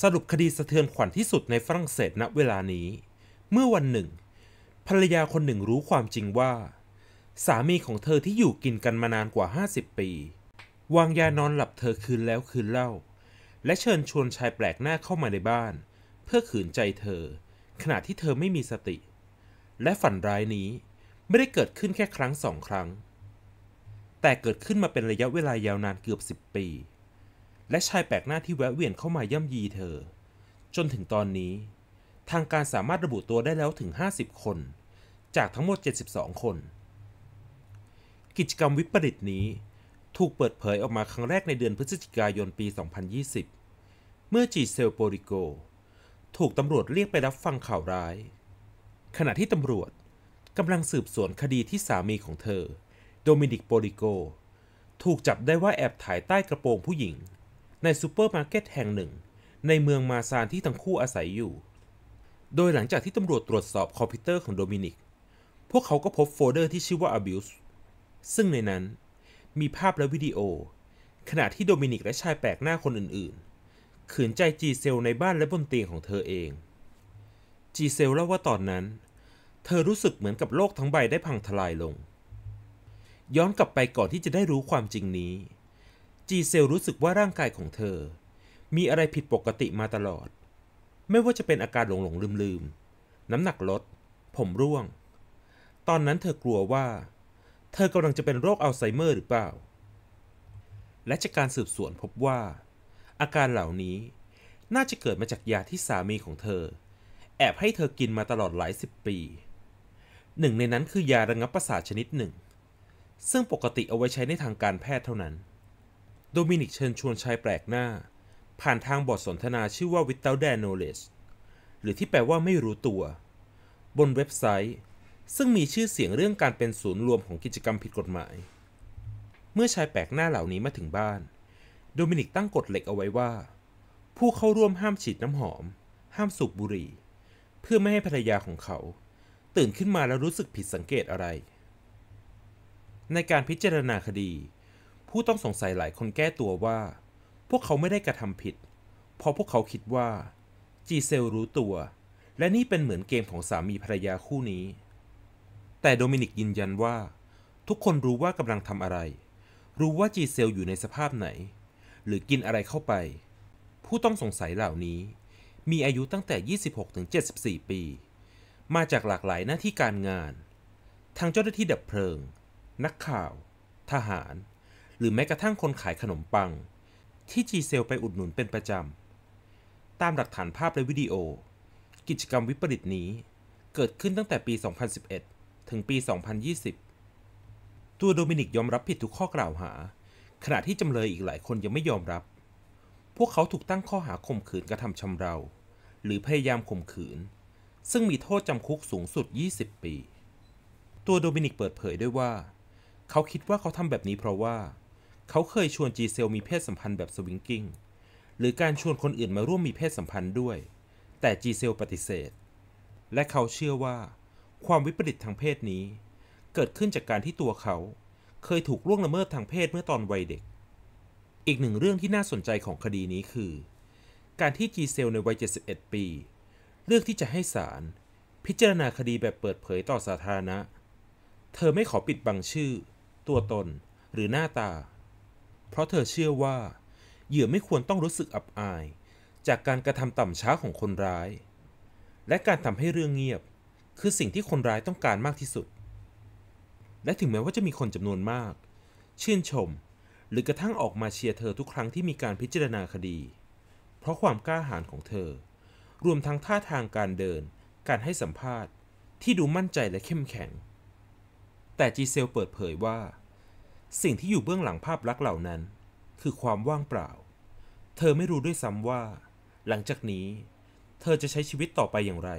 สรุปคดีสะเทือนขวัญที่สุดในฝรั่งเศสณเวลานี้ เมื่อวันหนึ่ง ภรรยาคนหนึ่งรู้ความจริงว่า สามีของเธอที่อยู่กินกันมานานกว่า 50 ปี วางยานอนหลับเธอคืนแล้วคืนเล่า และเชิญชวนชายแปลกหน้าเข้ามาในบ้าน เพื่อขืนใจเธอ ขณะที่เธอไม่มีสติ และฝันร้ายนี้ไม่ได้เกิดขึ้นแค่ครั้งสองครั้ง แต่เกิดขึ้นมาเป็นระยะเวลายาวนานเกือบสิบปี และชายแปลกหน้าที่แวะเวียนเข้ามาย่ำยีเธอ จนถึงตอนนี้ ทางการสามารถระบุตัวได้แล้วถึง 50 คน จากทั้งหมด 72 คน กิจกรรมวิปริตนี้ ถูกเปิดเผยออกมาครั้งแรกในเดือนพฤศจิกายนปี 2020 เมื่อจีเซลโปริโก ถูกตำรวจเรียกไปรับฟังข่าวร้าย ขณะที่ตำรวจกำลังสืบสวนคดีที่สามีของเธอ โดมินิก เปลิโก ถูกจับได้ว่าแอบถ่ายใต้กระโปรงผู้หญิง ในซูเปอร์มาร์เก็ตแห่งหนึ่ง ในเมืองมาซานที่ทั้งคู่อาศัยอยู่ โดยหลังจากที่ตำรวจตรวจสอบคอมพิวเตอร์ของโดมินิก พวกเขาก็พบโฟลเดอร์ที่ชื่อว่า Abuse ซึ่งในนั้นมีภาพและวิดีโอ ขณะที่โดมินิกและชายแปลกหน้าคนอื่นๆ ขืนใจจีเซลในบ้านและบนเตียงของเธอเอง จีเซลเล่าว่าตอนนั้น เธอรู้สึกเหมือนกับโลกทั้งใบได้พังทลายลง ย้อนกลับไปก่อนที่จะได้รู้ความจริงนี้ จีเซลรู้สึกว่าร่างกายของเธอ มีอะไรผิดปกติมาตลอด ไม่ว่าจะเป็นอาการหลงหลงลืมลืมน้ำหนักลด ผมร่วง ตอนนั้นเธอกลัวว่า เธอกำลังจะเป็นโรคอัลไซเมอร์หรือเปล่า และจากการสืบสวนพบว่า อาการเหล่านี้น่าจะเกิดมาจากยาที่สามีของเธอ แอบให้เธอกินมาตลอดหลายสิบปี หนึ่งในนั้นคือยาระงับประสาทชนิดหนึ่ง ซึ่งปกติเอาไว้ใช้ในทางการแพทย์เท่านั้น โดมินิกเชิญชวนชายแปลกหน้า ผ่านทางบทสนทนาชื่อว่า Without Their Knowledge หรือที่แปลว่าไม่รู้ตัว บนเว็บไซต์ ซึ่งมีชื่อเสียงเรื่องการเป็นศูนย์รวมของกิจกรรมผิดกฎหมาย เมื่อชายแปลกหน้าเหล่านี้มาถึงบ้าน โดมินิกตั้งกฎเหล็กเอาไว้ว่า ผู้เข้าร่วมห้ามฉีดน้ำหอม ห้ามสูบบุหรี่ เพื่อไม่ให้ภรรยาของเขา ตื่นขึ้นมาแล้วรู้สึกผิดสังเกตอะไร ในการพิจารณาคดี ผู้ต้องสงสัยหลายคนแก้ตัวว่า พวกเขาไม่ได้กระทำผิด เพราะพวกเขาคิดว่าจีเซลรู้ตัว และนี่เป็นเหมือนเกมของสามีภรรยาคู่นี้ แต่โดมินิกยืนยันว่า ทุกคนรู้ว่ากำลังทำอะไร รู้ว่าจีเซลอยู่ในสภาพไหน หรือกินอะไรเข้าไป ผู้ต้องสงสัยเหล่านี้ มีอายุตั้งแต่ 26ถึง74 ปี มาจากหลากหลายหน้าที่การงานทั้งเจ้าหน้าที่ดับเพลิง นักข่าว ทหาร หรือแม้กระทั่งคนขายขนมปัง ที่จีเซลไปอุดหนุนเป็นประจำ ตามหลักฐานภาพและวิดีโอ กิจกรรมวิปริตนี้ เกิดขึ้นตั้งแต่ปี 2011 ถึงปี 2020 ตัวโดมินิกยอมรับผิดทุกข้อกล่าวหา ขณะที่จำเลยอีกหลายคนยังไม่ยอมรับ พวกเขาถูกตั้งข้อหาข่มขืนกระทำชำเรา หรือพยายามข่มขืน ซึ่งมีโทษจำคุกสูงสุด 20 ปี ตัวโดมินิกเปิดเผยด้วยว่า เขาคิดว่าเขาทำแบบนี้เพราะว่า เขาเคยชวนจีเซลมีเพศสัมพันธ์แบบ swinging หรือการชวนคนอื่นมาร่วมมีเพศสัมพันธ์ด้วย แต่จีเซลปฏิเสธ และเขาเชื่อว่า ความวิปริตทางเพศนี้ เกิดขึ้นจากการที่ตัวเขา เคยถูกล่วงละเมิดทางเพศเมื่อตอนวัยเด็ก อีกหนึ่งเรื่องที่น่าสนใจของคดีนี้คือ การที่จีเซลในวัย 71 ปี เลือกที่จะให้ศาลพิจารณาคดีแบบเปิดเผยต่อสาธารณะ เธอไม่ขอปิดบังชื่อ ตัวตน หรือหน้าตา เพราะเธอเชื่อว่า เหยื่อไม่ควรต้องรู้สึกอับอาย จากการกระทำต่ำช้าของคนร้าย และการทำให้เรื่องเงียบ คือสิ่งที่คนร้ายต้องการมากที่สุด และถึงแม้ว่าจะมีคนจำนวนมาก ชื่นชม หรือกระทั่งออกมาเชียร์เธอทุกครั้งที่มีการพิจารณาคดี เพราะความกล้าหาญของเธอ รวมทั้งท่าทางการเดิน การให้สัมภาษณ์ ที่ดูมั่นใจและเข้มแข็ง แต่จีเซลเปิดเผยว่า สิ่งที่อยู่เบื้องหลังภาพลักษณ์เหล่านั้น คือความว่างเปล่า เธอไม่รู้ด้วยซ้ำว่า หลังจากนี้ เธอจะใช้ชีวิตต่อไปอย่างไร